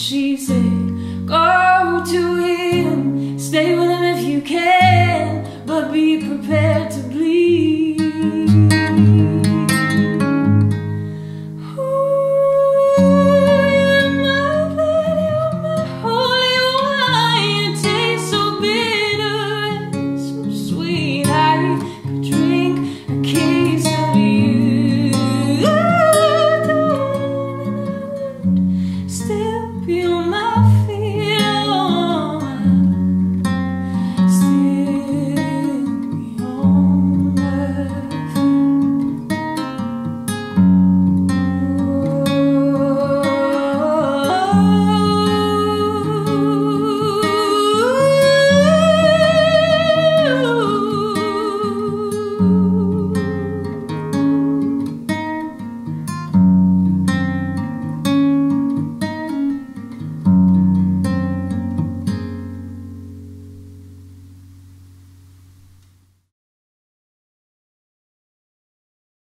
she said, Go to him, stay with him if you can. Feel my